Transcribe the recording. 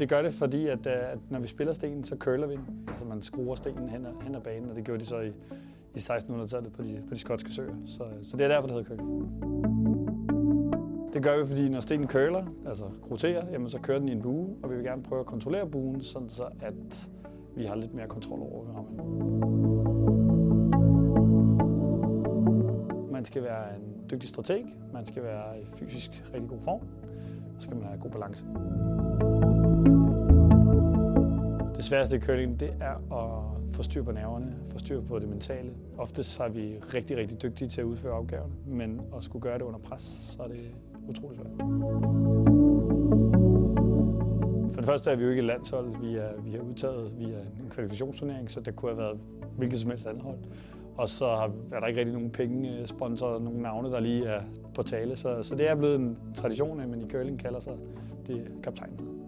Det gør det, fordi at, øh, at når vi spiller stenen, så curler vi den. Altså man skruer stenen hen ad, hen ad banen, og det gjorde de så i, i 1600-tallet på de, på de skotske søer. Så, øh, så det er derfor, det hedder curling. Det gør vi, fordi når stenen køler, altså roterer, jamen så kører den i en bue, og vi vil gerne prøve at kontrollere buen, sådan så at vi har lidt mere kontrol over, hvad Man skal være en dygtig strateg, man skal være i fysisk rigtig god form, og så skal man have god balance. Det sværeste i curling, det er at få styr på nerverne, få styr på det mentale. Ofte så er vi rigtig, rigtig dygtige til at udføre opgaverne, men at skulle gøre det under pres, så er det utrolig svært. For det første er vi jo ikke et landshold. Vi er, vi er udtaget via en kvalifikationsturnering, så det kunne have været hvilket som helst andet hold. Og så er der ikke rigtig nogen penge, øh, sponsorer, nogen navne, der lige er på tale. Så, så det er blevet en tradition, at man i curling kalder sig det kaptajnen.